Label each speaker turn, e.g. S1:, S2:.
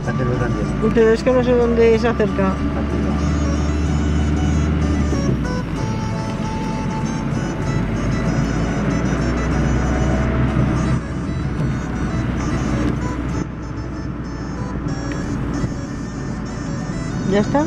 S1: hasta hacerlo también.
S2: Pero es que no sé dónde se acerca. ¿Ya está?